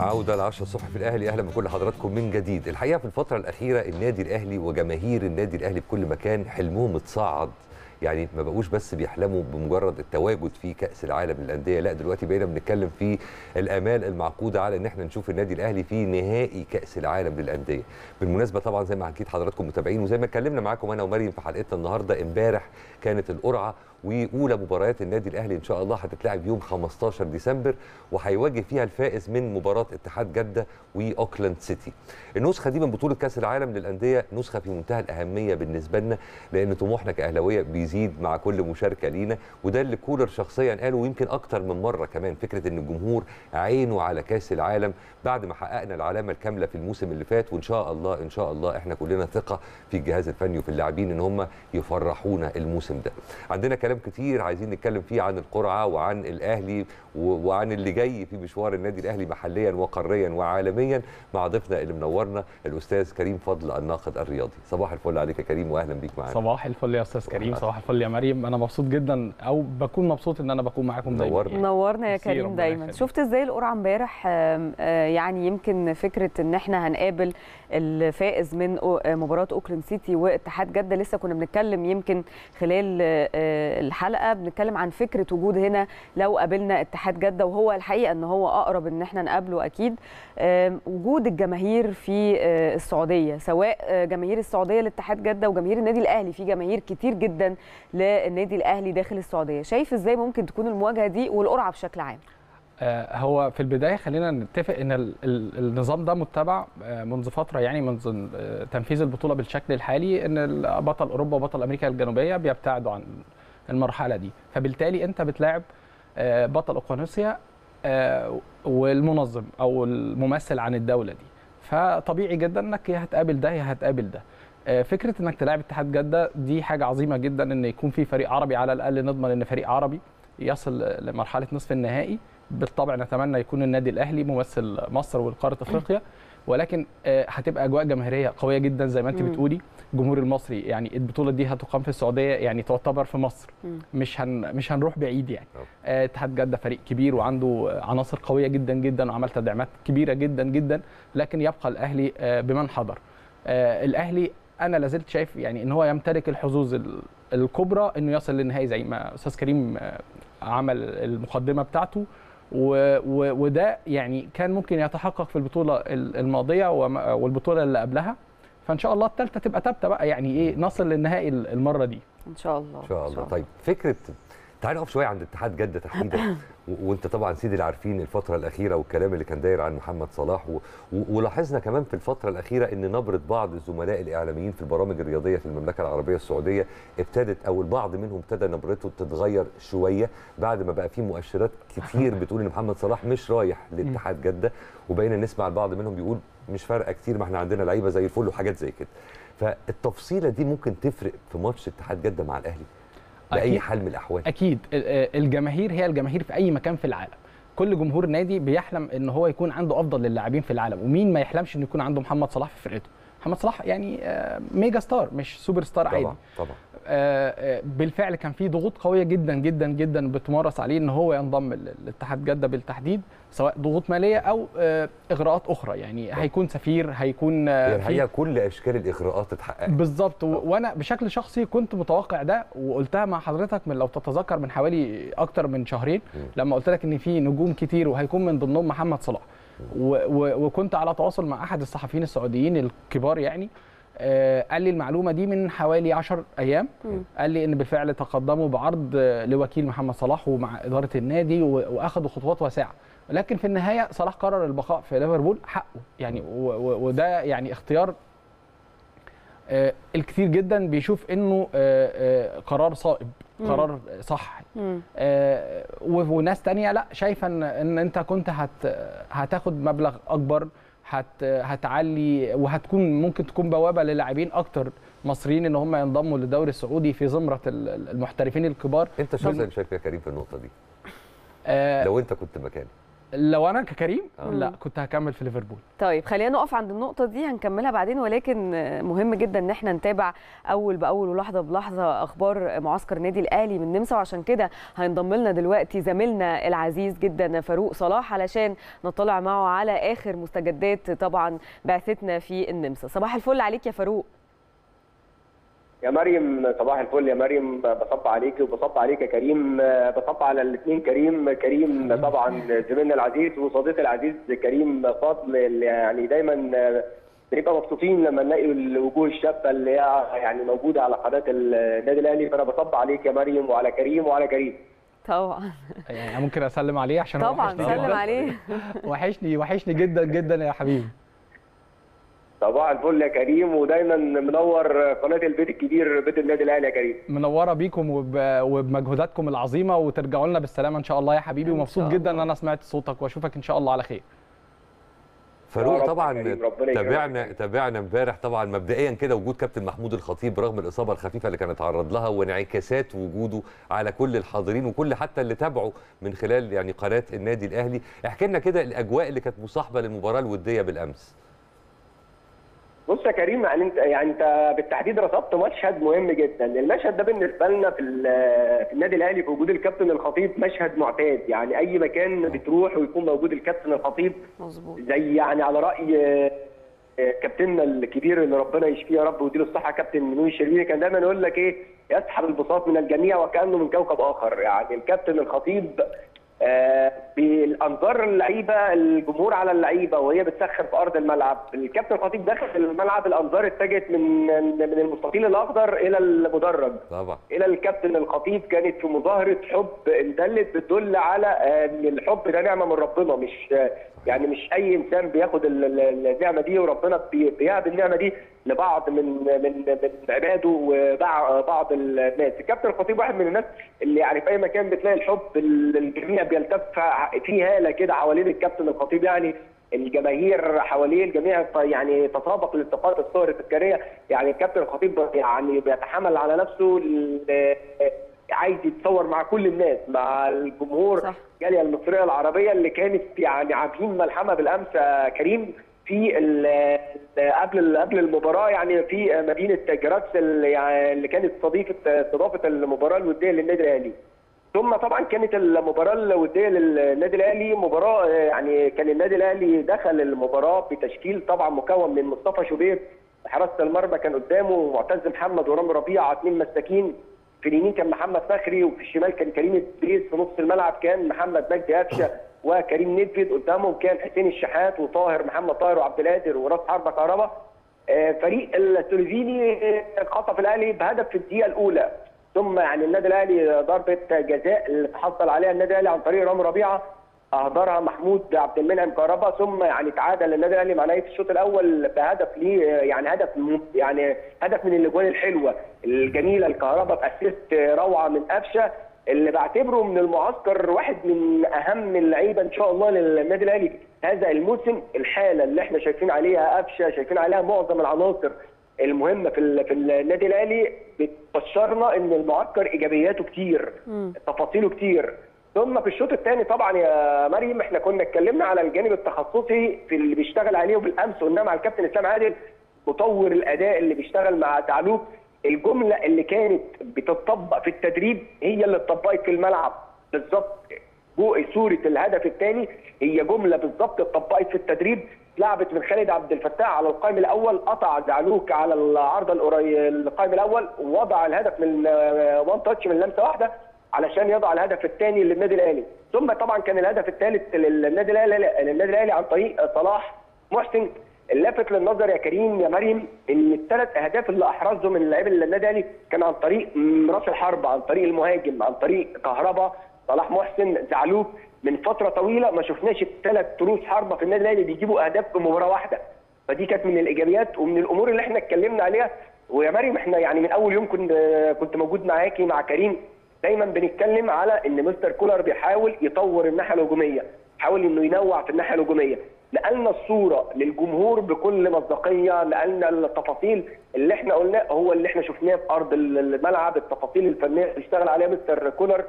عودة لعشرة الصبح في الأهلي أهلا بكل حضراتكم من جديد. الحقيقة في الفترة الأخيرة النادي الأهلي وجماهير النادي الأهلي في كل مكان حلمهم اتصاعد. يعني ما بقوش بس بيحلموا بمجرد التواجد في كأس العالم للأندية لا دلوقتي بقينا بنتكلم في الآمال المعقودة على إن إحنا نشوف النادي الأهلي في نهائي كأس العالم للأندية بالمناسبة طبعا زي ما أكيد حضراتكم متابعين وزي ما اتكلمنا معاكم أنا ومريم في حلقتنا النهاردة إمبارح كانت القرعة وأولى مباريات النادي الأهلي إن شاء الله هتتلعب يوم 15 ديسمبر وهيواجه فيها الفائز من مباراة اتحاد جدة وأوكلاند سيتي. النسخة دي من بطولة كأس العالم للأندية نسخة في منتهى الأهمية بالنسبة لنا لأن طموحنا كأهلاوية بيزيد مع كل مشاركة لينا وده اللي كولر شخصيا قاله ويمكن أكتر من مرة كمان فكرة إن الجمهور عينه على كأس العالم بعد ما حققنا العلامة الكاملة في الموسم اللي فات وإن شاء الله إن شاء الله إحنا كلنا ثقة في الجهاز الفني وفي اللاعبين إن هم يفرحونا الموسم ده. عندنا كلام كتير عايزين نتكلم فيه عن القرعة وعن الأهلي وعن اللي جاي في مشوار النادي الأهلي محليا وقاريا وعالميا مع ضيفنا اللي منورنا الأستاذ كريم فضل الناقد الرياضي صباح الفل عليك يا كريم واهلا بيك معانا صباح الفل يا أستاذ كريم صباح الفل يا مريم. أنا مبسوط جدا أو بكون مبسوط إن أنا بكون معاكم دايما. نورنا. نورنا يا كريم دايما. شفت إزاي القرعة امبارح؟ آه، يعني يمكن فكرة إن إحنا هنقابل الفائز من آه، مباراة أوكلاند سيتي واتحاد جدة. لسه كنا بنتكلم يمكن خلال آه، الحلقة بنتكلم عن فكرة وجود هنا لو قابلنا اتحاد جدة. وهو الحقيقة إن هو أقرب إن إحنا نقابله أكيد. وجود الجماهير في السعودية سواء جماهير السعودية لاتحاد جدة وجماهير النادي الأهلي. في جماهير كتير جدا للنادي الأهلي داخل السعودية. شايف إزاي ممكن تكون المواجهة دي والقرعة بشكل عام؟ آه، هو في البداية خلينا نتفق إن ال- ال- النظام ده متبع آه، منذ فترة يعني منذ آه، تنفيذ البطولة بالشكل الحالي إن بطل أوروبا وبطل أمريكا الجنوبية بيبتعدوا عن المرحلة دي. فبالتالي أنت بتلاعب بطل اوقيانوسيا آه، والمنظم أو الممثل عن الدولة دي. فطبيعي جدا إنك يا هتقابل ده يا هتقابل ده. فكرة إنك تلاعب اتحاد جدة دي حاجة عظيمة جدا إن يكون في فريق عربي على الأقل نضمن إن فريق عربي يصل لمرحلة نصف النهائي. بالطبع نتمنى يكون النادي الأهلي ممثل مصر والقارة إفريقيا. ولكن آه، هتبقى أجواء جماهيرية قوية جدا زي ما أنت. بتقولي. الجمهور المصري يعني البطولة دي هتقام في السعودية يعني تعتبر في مصر. مش هن مش هنروح بعيد يعني. آه، اتحاد جدة فريق كبير وعنده عناصر قوية جدا جدا وعمل تدعيمات كبيرة جدا جدا. لكن يبقى الأهلي آه، بمن حضر. آه، الأهلي أنا لازلت شايف يعني إن هو يمتلك الحظوظ ال- الكبرى إنه يصل للنهائي زي ما أستاذ كريم آه، عمل المقدمة بتاعته. و- و- وده يعني كان ممكن يتحقق في البطولة ال- الماضية وما- والبطولة اللي قبلها. فإن شاء الله الثالثه تبقى ثابته بقى يعني إيه نصل للنهائي المرة دي. إن شاء الله. إن شاء الله. طيب فكرة تعال نقف شوية عند اتحاد جدة تحديدا. وانت طبعا سيدي اللي عارفين الفترة الأخيرة والكلام اللي كان داير عن محمد صلاح و... و... ولاحظنا كمان في الفترة الأخيرة إن نبرة بعض الزملاء الإعلاميين في البرامج الرياضية في المملكة العربية السعودية ابتدت أو البعض منهم ابتدى نبرته تتغير شوية بعد ما بقى في مؤشرات كتير بتقول إن محمد صلاح مش رايح لاتحاد جدة وبقينا نسمع البعض منهم بيقول مش فارقة كتير ما إحنا عندنا لعيبة زي الفل وحاجات زي كده. فالتفصيلة دي ممكن تفرق في ماتش اتحاد جدة مع الأهلي؟ بأي أكيد. حال من الأحوال. أكيد. آه، الجماهير هي الجماهير في أي مكان في العالم. كل جمهور نادي بيحلم إن هو يكون عنده أفضل اللاعبين في العالم. ومين ما يحلمش ان يكون عنده محمد صلاح في فرقته؟ محمد صلاح يعني آه، mega star مش super star عادي. طبعا. طبعا آه، آه، بالفعل كان في ضغوط قوية جدا جدا جدا بتمارس عليه إن هو ينضم لاتحاد جدة بالتحديد سواء ضغوط مالية أو آه، إغراءات أخرى. يعني هيكون سفير هيكون آه، هي في- الحقيقة كل أشكال الإغراءات اتحققت. بالظبط. وأنا بشكل شخصي كنت متوقع ده وقلتها مع حضرتك من لو تتذكر من حوالي أكتر من شهرين مم. لما قلت لك إن في نجوم كتير وهيكون من ضمنهم محمد صلاح. وكنت على تواصل مع أحد الصحفيين السعوديين الكبار يعني. آه، قال لي المعلومة دي من حوالي 10 أيام. قال لي إن بالفعل تقدموا بعرض آه، لوكيل محمد صلاح ومع إدارة النادي و- وأخدوا خطوات واسعة لكن في النهاية صلاح قرر البقاء في ليفربول حقه يعني وده يعني اختيار آه، الكثير جدا بيشوف إنه آه، آه، قرار صائب. قرار صح. آه، وناس تانية لا شايفة إن إن أنت كنت هت هتاخد مبلغ أكبر هت هتعلي وهتكون ممكن تكون بوابة للاعبين أكتر مصريين إن هم ينضموا للدوري السعودي في زمرة ال- المحترفين الكبار. أنت شخصيا شايف يا كريم في النقطة دي؟ آه، لو أنت كنت مكانه لو أنا ككريم آه. لا كنت هكمل في ليفربول. طيب خلينا نقف عند النقطة دي هنكملها بعدين ولكن مهم جدا إن إحنا نتابع أول بأول ولحظة بلحظة أخبار معسكر النادي الأهلي من النمسا وعشان كده هينضم لنا دلوقتي زميلنا العزيز جدا فاروق صلاح علشان نطلع معه على آخر مستجدات طبعا بعثتنا في النمسا. صباح الفل عليك يا فاروق. يا مريم صباح الفل يا مريم. بصب عليك وبصب عليك يا كريم. بصب على الاثنين كريم. كريم طبعا زميلنا العزيز وصديقي العزيز كريم فاضل اللي يعني دايما بنبقى مبسوطين لما نلاقي الوجوه الشابة اللي هي يعني موجودة على قناة النادي الأهلي. فأنا بصب عليك يا مريم وعلى كريم وعلى كريم. طبعا. يعني ممكن أسلم عليه عشان طبعا سلم. عليه. وحشني وحشني جدا جدا يا حبيبي. صباح الفل يا كريم ودايما منور قناة البيت الكبير بيت النادي الأهلي يا كريم منورة بيكم وب... وبمجهوداتكم العظيمة وترجعوا لنا بالسلامة إن شاء الله يا حبيبي ومبسوط جدا إن. أنا سمعت صوتك وأشوفك إن شاء الله على خير فاروق طبعا. تابعنا تابعنا امبارح طبعا مبدئيا كده وجود كابتن محمود الخطيب رغم الإصابة الخفيفة اللي كان اتعرض لها وانعكاسات وجوده على كل الحاضرين وكل حتى اللي تابعوا من خلال يعني قناة النادي الأهلي احكي لنا كده الأجواء اللي كانت مصاحبة للمباراة الودية بالأمس بص يا كريم يعني انت يعني انت بالتحديد رصدت مشهد مهم جدا، المشهد ده بالنسبة لنا في, في النادي الأهلي في وجود الكابتن الخطيب مشهد معتاد، يعني أي مكان بتروح ويكون موجود الكابتن الخطيب مظبوط. زي يعني على رأي آه، كابتننا الكبير اللي ربنا يشفيه يا رب ويديله الصحة كابتن منوي الشربيني كان دايما يقول لك إيه؟ يسحب البساط من الجميع وكأنه من كوكب آخر، يعني الكابتن الخطيب آه، بالأنظار اللعيبة الجمهور على اللعيبة وهي بتسخن في أرض الملعب. الكابتن الخطيب داخل الملعب الأنظار اتجهت من من المستطيل الأخضر إلى المدرج. طبعا. إلى الكابتن الخطيب كانت في مظاهرة حب دلت بتدل على آه، إن الحب ده نعمة من ربنا مش آه، يعني مش أي إنسان بياخد ال- ال- النعمة دي وربنا بي- بيهب النعمة دي لبعض من من من عباده وبعض الناس. الكابتن الخطيب واحد من الناس اللي يعني في أي مكان بتلاقي الحب ال- الجميع بيلتف في هالة كده حوالين الكابتن الخطيب. يعني الجماهير حواليه الجميع يعني تسابق لالتقاط الصور التذكارية. يعني الكابتن الخطيب يعني بيتحمل على نفسه عايز يتصور مع كل الناس مع الجمهور. الجالية المصرية العربية اللي كانت يعني عاملين ملحمة بالأمس كريم في قبل قبل المباراة يعني في مدينة جراتس اللي يعني اللي كانت صديقة استضافة المباراة الودية للنادي الأهلي. ثم طبعا كانت المباراة الودية للنادي الأهلي مباراة يعني كان النادي الأهلي دخل المباراة بتشكيل طبعا مكون من مصطفى شوبير حراسة المرمى كان قدامه معتز محمد ورامي ربيعة اثنين مساكين في اليمين كان محمد فخري وفي الشمال كان كريم الدريس في نص الملعب كان محمد مجدي قفشه وكريم ندفد قدامهم كان حسين الشحات وطاهر محمد طاهر وعبد القادر وراس حربة كهربا. آه، فريق السلوفيني آه، خطف الأهلي بهدف في الدقيقة الأولى. ثم يعني النادي الأهلي ضربة جزاء اللي تحصل عليها النادي الأهلي عن طريق رامي ربيعة. أهدرها محمود عبد المنعم كهربا ثم يعني تعادل النادي الأهلي مع نهاية الشوط الأول بهدف ليه يعني هدف يعني هدف من الأجوان الحلوة. الجميلة الكهربا باسيست روعة من قفشة اللي بعتبره من المعسكر واحد من أهم اللعيبة إن شاء الله للنادي الأهلي هذا الموسم. الحالة اللي إحنا شايفين عليها قفشة شايفين عليها معظم العناصر المهمة في في النادي الأهلي بتبشرنا إن المعسكر إيجابياته كتير تفاصيله كتير. ثم في الشوط الثاني طبعا يا مريم إحنا كنا اتكلمنا على الجانب التخصصي في اللي بيشتغل عليه وبالأمس قلنا مع الكابتن إسلام عادل مطور الأداء اللي بيشتغل مع تعلوق الجملة اللي كانت بتطبق في التدريب هي اللي اتطبقت في الملعب. بالظبط. صورة الهدف الثاني هي جملة بالظبط اتطبقت في التدريب. لعبت من خالد عبد الفتاح على القائم الأول قطع زعلوك على العارضه القائم الأول ووضع الهدف من وان تاتش من لمسة واحدة. علشان يضع الهدف الثاني للنادي الأهلي. ثم طبعا كان الهدف الثالث للنادي الاهلي للنادي الأهلي عن طريق صلاح محسن اللافت للنظر يا كريم يا مريم إن الثلاث أهداف اللي أحرزهم من لاعبي النادي الأهلي كان عن طريق راس الحرب عن طريق المهاجم عن طريق كهربا. صلاح محسن زعلوك من فترة طويلة ما شفناش الثلاث تروس حربة في النادي الأهلي بيجيبوا أهداف في مباراة واحدة. فدي كانت من الإيجابيات ومن الأمور اللي إحنا اتكلمنا عليها. ويا مريم إحنا يعني من أول يوم كنت كنت موجود معاكي مع كريم. دايما بنتكلم على إن مستر كولر بيحاول يطور الناحية الهجومية بيحاول إنه ينوع في الناحية الهجومية. نقلنا الصورة للجمهور بكل مصداقية نقلنا التفاصيل اللي إحنا قلناه هو اللي إحنا شفناه في أرض الملعب التفاصيل الفنية اشتغل عليها مستر كولر.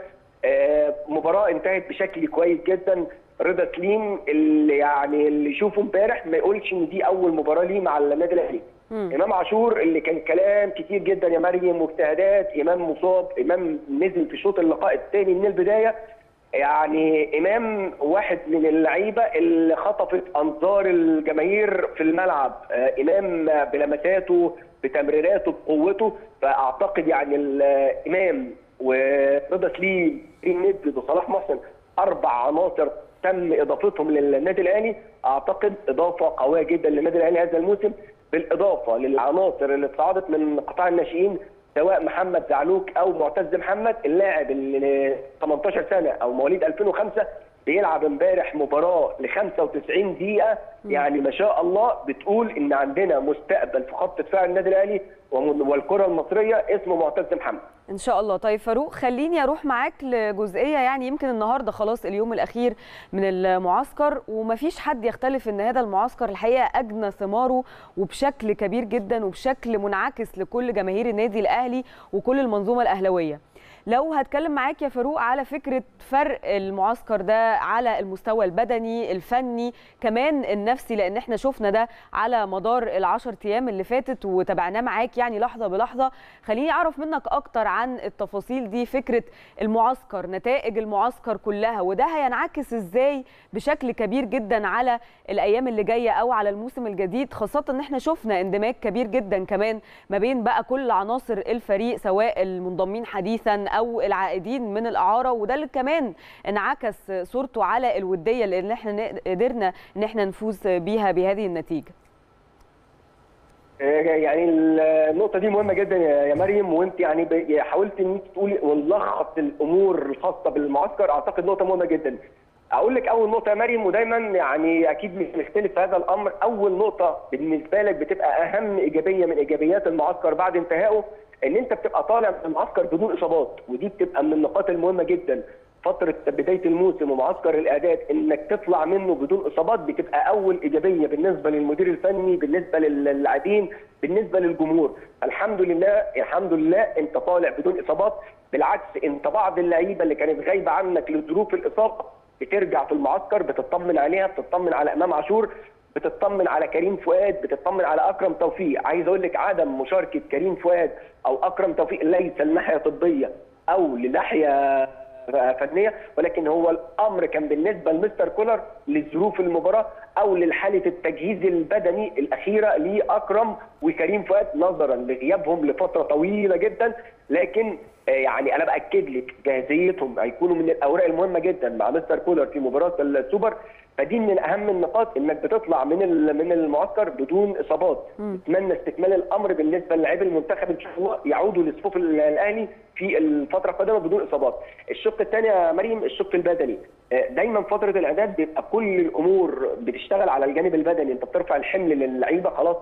آه، مباراة انتهت بشكل كويس جدا. رضا سليم اللي يعني اللي يشوفه امبارح ما يقولش إن دي أول مباراة ليه مع النادي الأهلي. إمام عاشور اللي كان كلام كتير جدا يا مريم واجتهادات إمام مصاب إمام نزل في شوط اللقاء الثاني من البداية. يعني إمام واحد من اللعيبة اللي خطفت أنظار الجماهير في الملعب. آه، إمام بلمساته بتمريراته بقوته. فأعتقد يعني الامام ورضا سليم ندد وصلاح محسن أربع عناصر تم إضافتهم للنادي الأهلي. أعتقد إضافة قوية جدا للنادي الأهلي هذا الموسم. بالإضافة للعناصر اللي اتصعدت من قطاع الناشئين سواء محمد زعلوك أو معتز محمد اللاعب اللي 18 سنة أو مواليد 2005 بيلعب امبارح مباراة ل 95 دقيقة. يعني ما شاء الله بتقول إن عندنا مستقبل في خط دفاع النادي الأهلي والكرة المصرية اسمه معتز محمد. إن شاء الله. طيب فاروق خليني أروح معاك لجزئية يعني يمكن النهارده خلاص اليوم الأخير من المعسكر ومفيش حد يختلف إن هذا المعسكر الحقيقة أجنى ثماره وبشكل كبير جدا وبشكل منعكس لكل جماهير النادي الأهلي وكل المنظومة الأهلاوية. لو هتكلم معاك يا فاروق على فكرة فرق المعسكر ده على المستوى البدني الفني كمان النفسي لأن إحنا شفنا ده على مدار العشر أيام اللي فاتت وتابعناه معاك يعني لحظة بلحظة. خليني أعرف منك أكتر عن التفاصيل دي فكرة المعسكر نتائج المعسكر كلها وده هينعكس إزاي بشكل كبير جدا على الأيام اللي جاية أو على الموسم الجديد خاصة إن إحنا شفنا اندماج كبير جدا كمان ما بين بقى كل عناصر الفريق سواء المنضمين حديثا أو العائدين من الأعارة وده اللي كمان انعكس صورته على الودية اللي إحنا قدرنا إن إحنا نفوز بيها بهذه النتيجة يعني النقطة دي مهمة جدا يا مريم وأنت يعني حاولت إن تقولي ونلخص الأمور الخاصة بالمعسكر أعتقد نقطة مهمة جدا. أقول لك أول نقطة يا مريم ودايما يعني أكيد مش نختلف في هذا الأمر، أول نقطة بالنسبة لك بتبقى أهم إيجابية من إيجابيات المعسكر بعد انتهائه ان انت بتبقى طالع من المعسكر بدون اصابات ودي بتبقى من النقاط المهمة جدا. فترة بداية الموسم ومعسكر الإعداد إنك تطلع منه بدون إصابات بتبقى أول إيجابية بالنسبة للمدير الفني بالنسبة للاعبين بالنسبة للجمهور. الحمد لله الحمد لله أنت طالع بدون إصابات. بالعكس أنت بعض اللعيبة اللي كانت غايبة عنك لظروف الإصابة بترجع في المعسكر بتطمن عليها بتطمن على إمام عاشور. بتطمن على كريم فؤاد بتطمن على أكرم توفيق. عايز أقول لك عدم مشاركة كريم فؤاد أو أكرم توفيق ليس لناحية طبية أو لناحية فنية ولكن هو الأمر كان بالنسبة لمستر كولر لظروف المباراة أو لحالة التجهيز البدني الأخيرة لأكرم وكريم فؤاد نظرا لغيابهم لفترة طويلة جدا. لكن آه، يعني أنا بأكد لك جاهزيتهم هيكونوا من الأوراق المهمة جدا مع مستر كولر في مباراة السوبر. فدي من اهم النقاط إنك بتطلع من من المعسكر بدون إصابات. أتمنى استكمال الأمر بالنسبة للاعبي المنتخب إن شاء الله يعودوا لصفوف ال- الأهلي في الفترة القادمة بدون إصابات. الشق الثاني يا مريم الشق البدني. آه، دايما فترة الإعداد بيبقى كل الأمور بتشتغل على الجانب البدني. أنت بترفع الحمل للعيبة خلاص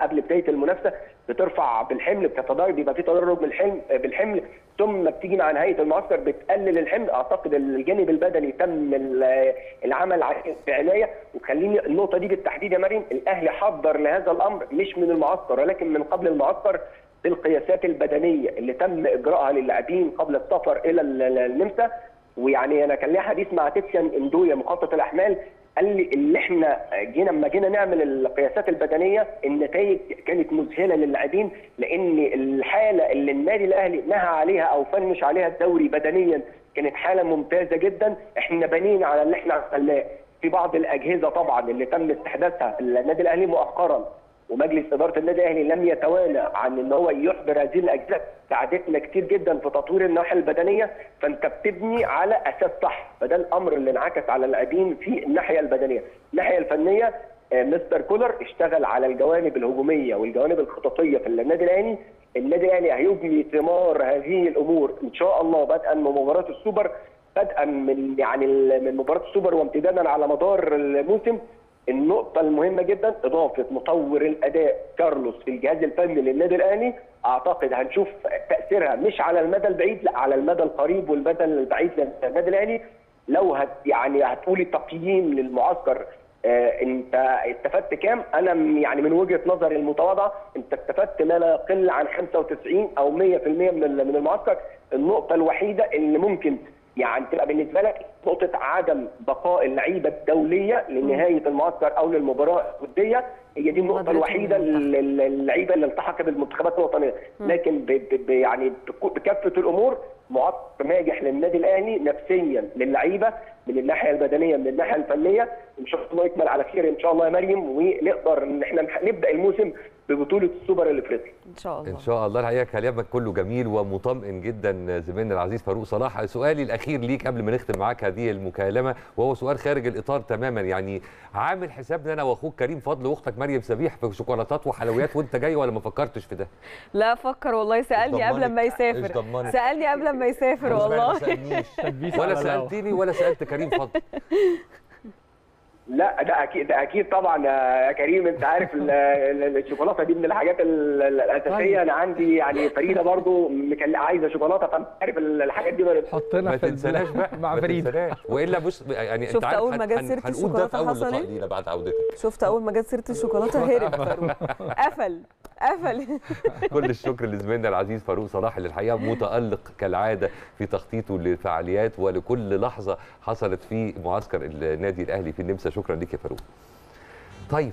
قبل بداية المنافسة بترفع بالحمل بتتدرج بيبقى في تدرج بالحمل بالحمل. ثم بتيجي مع نهاية المعسكر بتقلل الحمل. أعتقد الجانب البدني تم ال- العمل عليه بعنايه وخليني النقطة دي بالتحديد يا مريم الأهلي حضر لهذا الأمر مش من المعسكر ولكن من قبل المعسكر بالقياسات البدنية اللي تم إجراءها للاعبين قبل السفر إلى ال- ال- النمسا ويعني أنا كان لي حديث مع تيتسيان إندويا مخطط الأحمال قال لي اللي إحنا جينا لما جينا نعمل القياسات البدنية النتائج كانت مذهلة للاعبين لأن الحالة اللي النادي الأهلي نهى عليها أو فنش عليها الدوري بدنيا كانت حالة ممتازة جدا. إحنا بنينا على اللي إحنا عملناه. في بعض الأجهزة طبعا اللي تم استحداثها النادي الأهلي مؤخرا. ومجلس إدارة النادي الأهلي لم يتوانى عن إن هو يحضر هذه الاجهزه ساعدتنا كتير جدا في تطوير الناحيه البدنية فأنت بتبني على أساس صح. فده الأمر اللي انعكس على اللاعبين في الناحية البدنية. الناحية الفنية آه، مستر كولر اشتغل على الجوانب الهجومية والجوانب الخططية في النادي الأهلي. النادي الأهلي هيبني ثمار هذه الأمور إن شاء الله بدءا من مباراة السوبر بدءا من يعني من مباراة السوبر وامتدادا على مدار الموسم. النقطة المهمة جدا إضافة مطور الأداء كارلوس في الجهاز الفني للنادي الأهلي. أعتقد هنشوف تأثيرها مش على المدى البعيد لا على المدى القريب والمدى البعيد للنادي الأهلي. لو هت يعني هتقولي تقييم للمعسكر آه أنت استفدت كام؟ أنا يعني من وجهة نظري المتواضعة أنت استفدت ما لا يقل عن 95 أو 100% من من المعسكر، النقطة الوحيدة اللي ممكن يعني تبقى بالنسبة لك نقطة عدم بقاء اللعيبة الدولية لنهاية المعسكر أو للمباراة الودية هي دي النقطة الوحيدة اللعيبة اللي التحق بالمنتخبات الوطنية. لكن ب ب يعني بك- بكافة الأمور معسكر ناجح للنادي الأهلي نفسيا للعيبة. من الناحية البدنية من الناحية الفنية إن شاء الله يكمل على خير إن شاء الله يا مريم ونقدر إن إحنا نبدأ الموسم ببطولة السوبر الافريقي إن شاء الله. إن شاء الله. الحقيقة كلامك كله جميل ومطمئن جدا زميلنا العزيز فاروق صلاح. سؤالي الأخير ليك قبل ما نختم معاك هذه المكالمة وهو سؤال خارج الإطار تماما. يعني عامل حسابنا أنا وأخوك كريم فضل وأختك مريم سبيح في شوكولاتات وحلويات. وأنت جاي ولا ما فكرتش في ده؟ لا فكر والله. سألني قبل ما يسافر؟ سألني قبل ما يسافر والله. ولا. سألتني ولا سألت كريم فضل لا ده أكيد ده أكيد طبعا يا كريم أنت عارف ال- ال- الشوكولاتة دي من الحاجات ال- ال- الأساسية. أنا عندي يعني فريدة برضو عايزة شوكولاتة فانت عارف ال- الحاجات دي ما- حطنا ما في تنساناش بقى مع ما فريد تنساناش وإلا بص يعني شفت انت عارف أول ما جت هن- سيرة هنقول ده في الشوكولاتة أول حصل لقاء إيه؟ لينا بعد عودتك. شفت أول ما جت سيرة الشوكولاتة؟ هرب. فاروق قفل قفل. كل الشكر لزميلنا العزيز فاروق صلاح اللي الحقيقة متألق كالعادة في تخطيطه للفعاليات ولكل لحظة حصلت في معسكر النادي الأهلي في النمسا شكرا ليك يا فاروق. طيب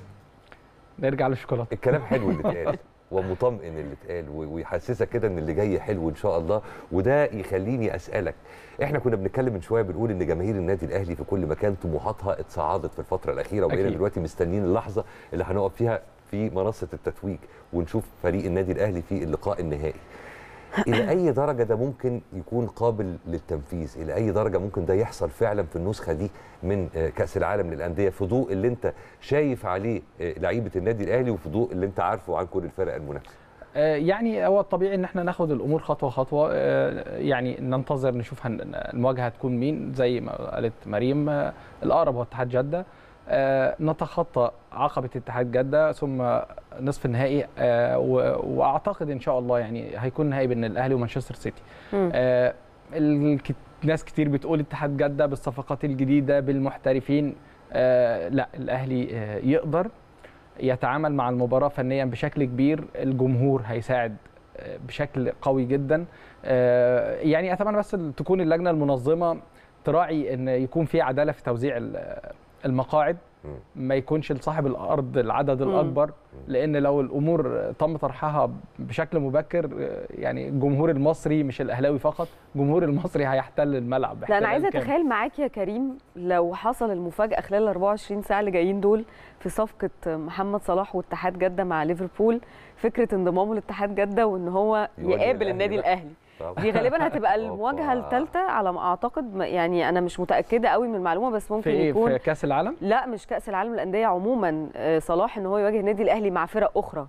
نرجع للشوكولاتة الكلام حلو اللي اتقال ومطمئن اللي اتقال ويحسسك كده إن اللي جاي حلو إن شاء الله وده يخليني أسألك إحنا كنا بنتكلم من شوية بنقول إن جماهير النادي الأهلي في كل مكان طموحاتها اتصاعدت في الفترة الأخيرة وبقينا. دلوقتي مستنيين اللحظة اللي هنقف فيها في منصة التتويج ونشوف فريق النادي الأهلي في اللقاء النهائي إلى أي درجة ده ممكن يكون قابل للتنفيذ؟ إلى أي درجة ممكن ده يحصل فعلا في النسخة دي من آه، كأس العالم للأندية؟ في ضوء اللي أنت شايف عليه آه، لعيبة النادي الأهلي وفي ضوء اللي أنت عارفه عن كل الفرق المنافسة. آه، يعني هو الطبيعي إن إحنا ناخد الأمور خطوة خطوة. يعني ننتظر نشوف المواجهة هتكون مين زي ما قالت مريم الأقرب هو اتحاد جدة. نتخطى عقبة اتحاد جدة ثم نصف النهائي آه، وأعتقد إن شاء الله يعني هيكون نهائي بين الأهلي ومانشستر سيتي. آه، ناس كتير بتقول اتحاد جدة بالصفقات الجديدة بالمحترفين. آه، لا الأهلي آه، يقدر يتعامل مع المباراة فنيا بشكل كبير. الجمهور هيساعد آه، بشكل قوي جدا. آه، يعني أتمنى بس تكون اللجنة المنظمة تراعي إن يكون في عدالة في توزيع المقاعد ما يكونش لصاحب الأرض العدد. الأكبر لأن لو الأمور تم طرحها بشكل مبكر يعني الجمهور المصري مش الأهلاوي فقط الجمهور المصري هيحتل الملعب لا أنا عايزة. أتخيل معاك يا كريم لو حصل المفاجأة خلال ال 24 ساعة اللي جايين دول في صفقة محمد صلاح واتحاد جدة مع ليفربول فكرة انضمامه لاتحاد جدة وإن هو يقابل النادي. الأهلي طبعا. دي غالبا هتبقى المواجهه. الثالثه على ما أعتقد. يعني أنا مش متأكدة قوي من المعلومة بس في ممكن إيه؟ يكون في كأس العالم؟ لا مش كأس العالم للانديه عموما. آه، صلاح إن هو يواجه النادي الأهلي مع فرق أخرى.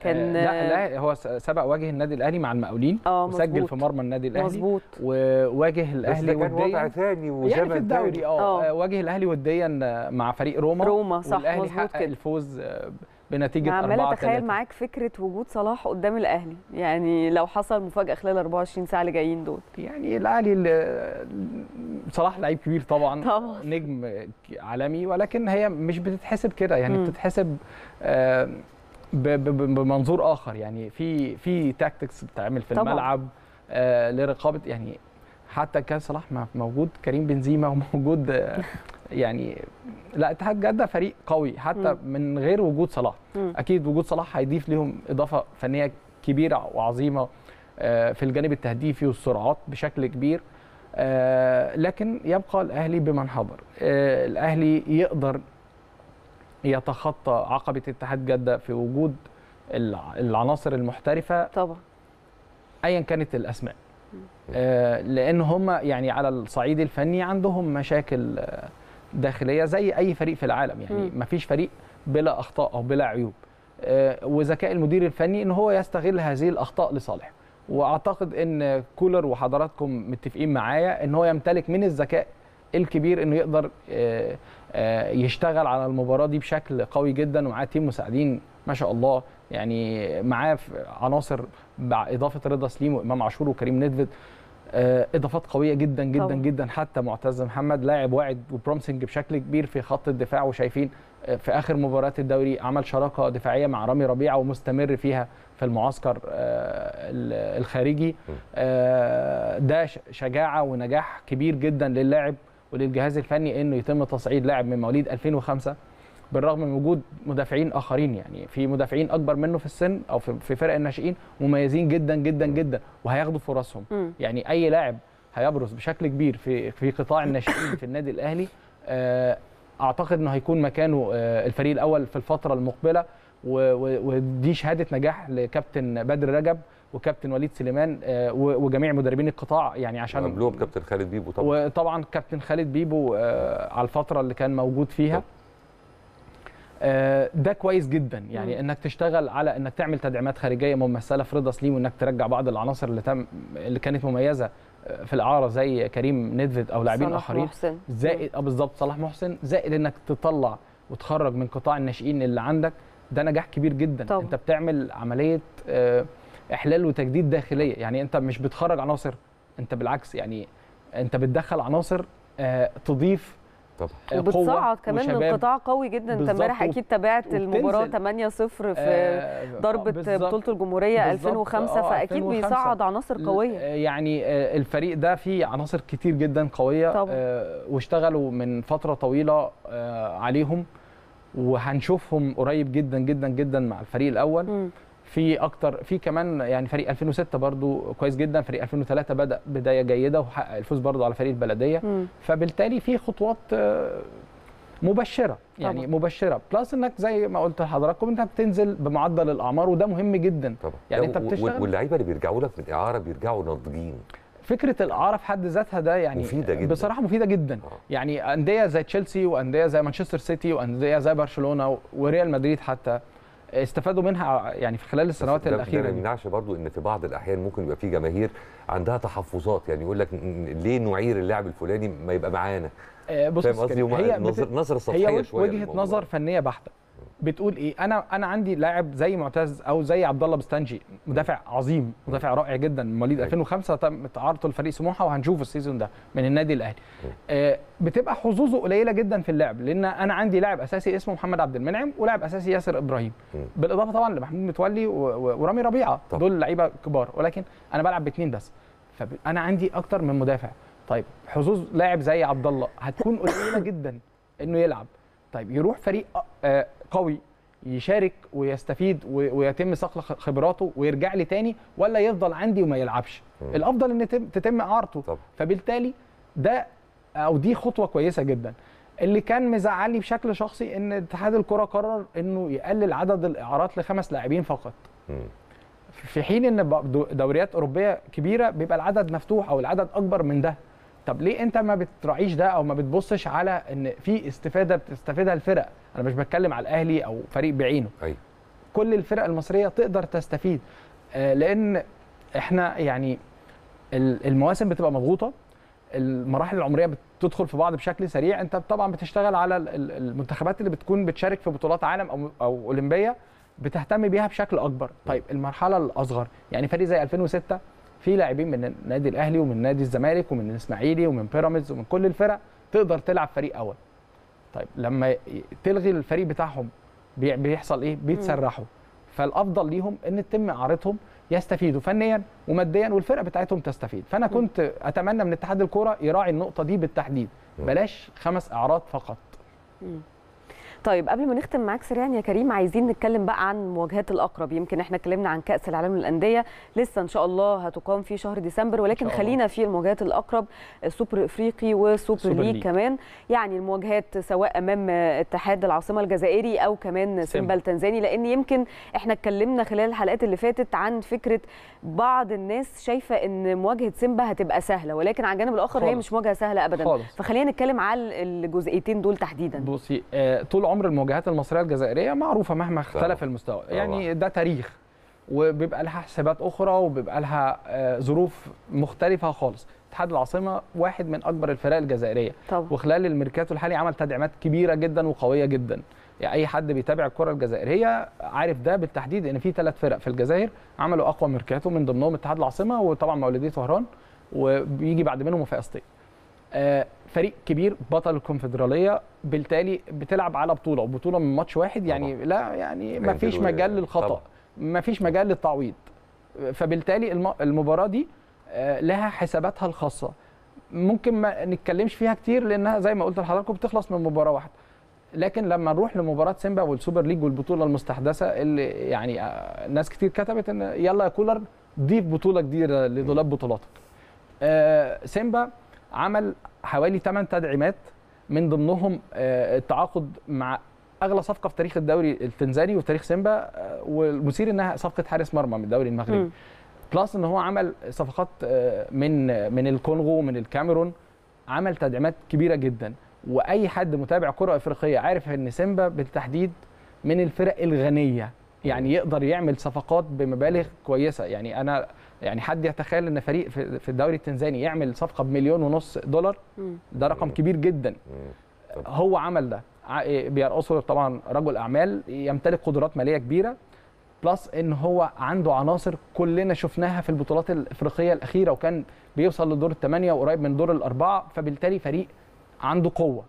كان آه، لا لا هو سبق واجه النادي الأهلي مع المقاولين. آه وسجل في مرمى النادي الأهلي. مظبوط. وواجه بس الأهلي ده كان وضع وديا. ثاني يعني وزمن في الدوري. آه آه. آه، واجه الأهلي وديا مع فريق روما. روما، صح، والأهلي مظبوط حقق كده. الفوز آه، بنتيجة أنا 4 عمالة 3 أتخيل معاك فكرة وجود صلاح قدام الأهلي يعني لو حصل مفاجأة خلال 24 ساعة اللي جايين دول يعني الأهلي ال- صلاح لعيب كبير طبعا طبعا. نجم عالمي ولكن هي مش بتتحسب كده يعني مم. بتتحسب آه، بمنظور آخر يعني في في تاكتكس بتتعمل في طبعا. الملعب آه، لرقابة يعني حتى كان صلاح موجود كريم بنزيما وموجود آه، يعني لا اتحاد جده فريق قوي حتى مم. من غير وجود صلاح. مم. أكيد وجود صلاح هيضيف لهم إضافة فنية كبيرة وعظيمة آه، في الجانب التهديفي والسرعات بشكل كبير. آه، لكن يبقى الأهلي بمن حضر. آه، الأهلي يقدر يتخطى عقبة اتحاد جدة في وجود الع- العناصر المحترفة طبعا. ايا كانت الأسماء. لأن هم يعني على الصعيد الفني عندهم مشاكل داخلية زي أي فريق في العالم يعني. ما فيش فريق بلا أخطاء أو بلا عيوب. آه، وذكاء المدير الفني إن هو يستغل هذه الأخطاء لصالحه. وأعتقد إن كولر وحضراتكم متفقين معايا إن هو يمتلك من الذكاء الكبير إنه يقدر آه، آه، يشتغل على المباراة دي بشكل قوي جدا. ومعاه تيم مساعدين ما شاء الله يعني معاه عناصر مع إضافة رضا سليم وإمام عاشور وكريم ندفد إضافات قوية جدا جدا طبعا. جدا حتى معتز محمد لاعب واعد وبرومسنج بشكل كبير في خط الدفاع وشايفين آه، في آخر مباريات الدوري عمل شراكة دفاعية مع رامي ربيعة ومستمر فيها في المعسكر آه، ال- الخارجي. آه، ده شجاعة ونجاح كبير جدا للاعب وللجهاز الفني إنه يتم تصعيد لاعب من مواليد 2005 بالرغم من وجود مدافعين آخرين يعني. في مدافعين أكبر منه في السن أو في في فرق الناشئين مميزين جدا جدا جدا وهياخدوا فرصهم. مم. يعني أي لاعب هيبرز بشكل كبير في في قطاع الناشئين في النادي الأهلي آه، أعتقد إنه هيكون مكانه آه، الفريق الأول في الفترة المقبلة. ودي شهادة نجاح لكابتن بدر رجب وكابتن وليد سليمان آه، وجميع مدربين القطاع يعني عشان قبلهم كابتن خالد بيبو طبعا. وطبعا كابتن خالد بيبو على الفترة اللي كان موجود فيها. ده كويس جدا. يعني. إنك تشتغل على إنك تعمل تدعيمات خارجية ممثله في رضا سليم وإنك ترجع بعض العناصر اللي تم اللي كانت مميزة آه، في الإعارة زي كريم ندفد أو لاعبين آخرين. محسن. زائد آه بالظبط صلاح محسن. زائد إنك تطلع وتخرج من قطاع الناشئين اللي عندك ده نجاح كبير جدا. طبعا. أنت بتعمل عملية آه، إحلال وتجديد داخلية. يعني أنت مش بتخرج عناصر أنت بالعكس يعني أنت بتدخل عناصر آه، تضيف طبعا آه، وبتصعد كمان من. قطاع قوي جدا انت امبارح أكيد تابعت. المباراة 8-0 في آه، ضربة. بطولة الجمهورية بالظبط، 2005 آه، فأكيد 2005. بيصعد عناصر قوية آه، يعني آه، الفريق ده فيه عناصر كتير جدا قوية طبعا. آه، واشتغلوا من فترة طويلة آه، عليهم وهنشوفهم قريب جدا جدا جدا مع الفريق الأول مم. في أكتر في كمان يعني فريق 2006 برضو كويس جدا فريق 2003 بدأ بداية جيدة وحقق الفوز برضو على فريق البلدية مم. فبالتالي في خطوات آه، مبشرة يعني طبعا. مبشرة بلس إنك زي ما قلت لحضراتكم إنك بتنزل بمعدل الأعمار وده مهم جدا طبعا يعني أنت بتشتغل واللعيبة اللي بيرجعوا لك من اعاره بيرجعوا ناضجين فكرة الإعارة في حد ذاتها ده يعني مفيدة جداً. بصراحة مفيدة جدا آه. يعني أندية زي تشيلسي وأندية زي مانشستر سيتي وأندية زي برشلونة وريال مدريد حتى استفادوا منها يعني في خلال السنوات بس ده- ده الأخيرة ما. يمنعش برضو إن في بعض الأحيان ممكن يبقى في جماهير عندها تحفظات يعني يقول لك ليه نعير اللاعب الفلاني ما يبقى معانا آه، بص فاهم قصدي هي نظر هي وجهة. نظر فنية بحتة بتقول إيه؟ أنا أنا عندي لاعب زي معتز أو زي عبد الله بستنجي مدافع عظيم مدافع رائع جدا مواليد أيوة. 2005 تم تعارضه لفريق سموحة وهنشوفه السيزون ده من النادي الأهلي. آه، بتبقى حظوظه قليلة جدا في اللعب لأن أنا عندي لاعب أساسي اسمه محمد عبد المنعم ولاعب أساسي ياسر إبراهيم. بالإضافة طبعا لمحمود متولي ورامي ربيعة. دول لعيبة كبار ولكن أنا بلعب باثنين بس. فانا عندي أكتر من مدافع. طيب حظوظ لاعب زي عبد الله هتكون قليلة جدا إنه يلعب. طيب يروح فريق آه، قوي يشارك ويستفيد ويتم صقل خبراته ويرجع لي تاني ولا يفضل عندي وما يلعبش مم. الأفضل إن تتم- إعارته. فبالتالي ده أو دي خطوة كويسة جدا اللي كان مزعلني بشكل شخصي إن اتحاد الكرة قرر إنه يقلل عدد الإعارات لخمس لاعبين فقط مم. في حين إن دوريات أوروبية كبيرة بيبقى العدد مفتوح أو العدد أكبر من ده طب ليه انت ما بتراعيش ده أو ما بتبصش على ان في استفادة بتستفيدها الفرق؟ أنا مش بتكلم على الاهلي أو فريق بعينه. أيوه كل الفرق المصرية تقدر تستفيد آه، لأن إحنا يعني ال- المواسم بتبقى مضغوطة المراحل العمرية بتدخل في بعض بشكل سريع انت طبعا بتشتغل على ال- ال- المنتخبات اللي بتكون بتشارك في بطولات عالم أو أو أولمبية بتهتم بيها بشكل أكبر. طيب المرحلة الأصغر يعني فريق زي 2006 في لاعبين من النادي الأهلي ومن نادي الزمالك ومن الإسماعيلي ومن بيراميدز ومن كل الفرق تقدر تلعب فريق أول. طيب لما تلغي الفريق بتاعهم بي- بيحصل إيه؟ بيتسرحوا. فالأفضل ليهم إن تتم اعارتهم يستفيدوا فنيا وماديا والفرقه بتاعتهم تستفيد. فأنا كنت أتمنى من اتحاد الكورة يراعي النقطة دي بالتحديد. بلاش خمس إعارات فقط. طيب قبل ما نختم معاك سريعا يا كريم عايزين نتكلم بقى عن مواجهات الأقرب يمكن إحنا اتكلمنا عن كأس العالم للأندية لسه إن شاء الله هتقام في شهر ديسمبر ولكن. خلينا في المواجهات الأقرب السوبر إفريقي و super Super League. كمان يعني المواجهات سواء أمام اتحاد العاصمة الجزائري أو كمان سيمبا. التنزاني لأن يمكن إحنا اتكلمنا خلال الحلقات اللي فاتت عن فكرة بعض الناس شايفة إن مواجهة سيمبا هتبقى سهلة ولكن على الجانب الآخر هي خالص. مش مواجهة سهلة ابدا خالص. فخلينا نتكلم على الجزئيتين دول تحديدا بصي آه، طول عمر المواجهات المصرية الجزائرية معروفة مهما اختلف طبعاً. المستوى. طبعاً. يعني ده تاريخ وبيبقى لها حسابات أخرى وبيبقى لها آه، ظروف مختلفة خالص. اتحاد العاصمة واحد من أكبر الفرق الجزائرية. طبعا. وخلال الميركاتو الحالي عمل تدعيمات كبيرة جدا وقوية جدا. يعني أي حد بيتابع الكرة الجزائرية عارف ده بالتحديد إن في ثلاث فرق في الجزائر عملوا أقوى ميركاتو من ضمنهم اتحاد العاصمة وطبعا مولوديه طهران وبيجي بعد منهم آه، فريق كبير بطل الكونفدرالية بالتالي بتلعب على بطولة وبطولة من ماتش واحد يعني لا يعني ما فيش هينزلوا مجال طبعا. للخطا ما فيش مجال للتعويض. فبالتالي الم- المباراة دي آه، لها حساباتها الخاصة. ممكن ما نتكلمش فيها كتير لأنها زي ما قلت لحضراتكم بتخلص من مباراة واحدة. لكن لما نروح لمباراة سيمبا وال Super League والبطولة المستحدثة اللي يعني آه، ناس كتير كتبت إن يلا يا كولر ضيف بطولة جديده لدولاب بطولاتك. آه، سيمبا عمل حوالي 8 تدعيمات من ضمنهم آه، التعاقد مع أغلى صفقة في تاريخ الدوري التنزاني وتاريخ سيمبا آه، والمثير إنها صفقة حارس مرمى من الدوري المغربي. plus إن هو عمل صفقات آه، من من الكونغو من الكاميرون عمل تدعيمات كبيرة جدا. وأي حد متابع كرة إفريقية عارف إن سيمبا بالتحديد من الفرق الغنية يعني يقدر يعمل صفقات بمبالغ كويسة. يعني أنا يعني حد يتخيل إن فريق في في الدوري التنزاني يعمل صفقة بمليون ونص دولار. ده رقم كبير جدا. هو عمل ده. إيه، بيرقصه طبعا رجل أعمال يمتلك قدرات مالية كبيرة بلس إن هو عنده عناصر كلنا شفناها في البطولات الإفريقية الأخيرة وكان بيوصل لدور الثمانيه وقريب من دور الأربعة فبالتالي فريق عنده قوة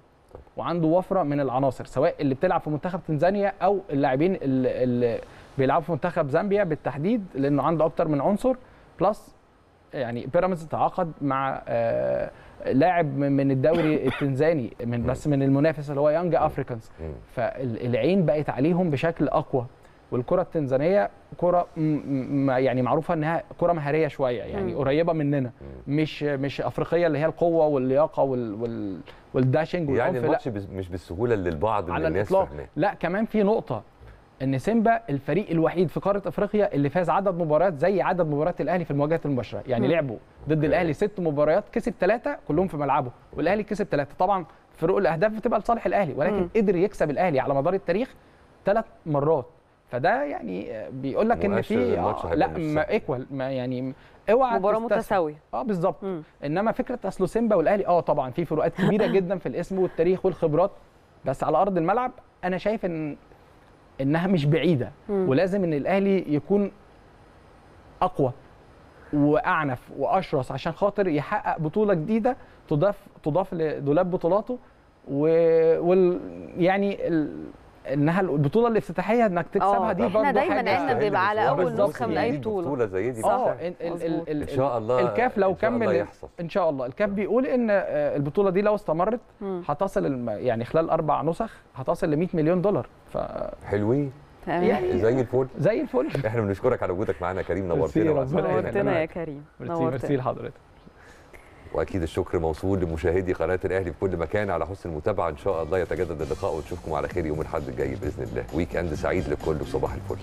وعنده وفرة من العناصر سواء اللي بتلعب في منتخب تنزانيا أو اللاعبين اللي, اللي بيلعبوا في منتخب زامبيا بالتحديد لأنه عنده أكتر من عنصر. plus يعني بيراميدز تعاقد مع آه، لاعب من من الدوري التنزاني من بس من المنافس اللي هو يانج افريكانز. فالعين بقت عليهم بشكل أقوى. والكرة التنزانية كرة يعني معروفة إنها كرة مهارية شوية يعني. قريبة مننا. مش مش أفريقية اللي هي القوة واللياقة وال وال والداشنج يعني الماتش بس- مش بالسهولة اللي البعض من على الناس لا كمان في نقطة. إن سيمبا الفريق الوحيد في قارة أفريقيا اللي فاز عدد مباريات زي عدد مباريات الأهلي في المواجهات المباشرة يعني مم. لعبوا ضد الأهلي ست مباريات كسب ثلاثة كلهم في ملعبه والأهلي كسب ثلاثة طبعا فروق الأهداف بتبقى لصالح الأهلي ولكن مم. قدر يكسب الأهلي على مدار التاريخ ثلاث مرات فده يعني بيقول لك إن في آه لا مش ما. ايكوال ما يعني اوعى مباراة. متساوية آه بالظبط. إنما فكرة اصله سيمبا والأهلي آه طبعا في فروقات كبيرة جدا في الاسم والتاريخ والخبرات بس على أرض الملعب أنا شايف إن إنها مش بعيدة مم. ولازم إن الأهلي يكون أقوى وأعنف وأشرس عشان خاطر يحقق بطولة جديدة تضاف تضاف لدولاب بطولاته و... وال... يعني ال... إنها البطولة الافتتاحيه إنك تكسبها آه، دي برضه دايماً حاجة عندنا بيبقى على بالظبط نسخة من أي يجيب بطولة. بطولة زي دي. آه بالفعل. ال- ال- مظبوط. ال- إن شاء الله الكاف لو كمل ان شاء الله الكاف بيقول إن آه، البطولة دي لو استمرت. هتصل يعني خلال أربع نسخ هتصل ل 100 مليون دولار فزي حلوين. يعني- زي الفل. الفل. إحنا بنشكرك على وجودك معانا يا كريم. ميرسي، نورتنا. ربنا وعسلامة. يخليك. نورتنا يا كريم. ميرسي لحضرتك. واكيد الشكر موصول لمشاهدي قناة الأهلي في كل مكان. على حسن المتابعة إن شاء الله يتجدد اللقاء ونشوفكم على خير يوم الأحد الجاي بإذن الله. weekend سعيد للكل وصباح الفل.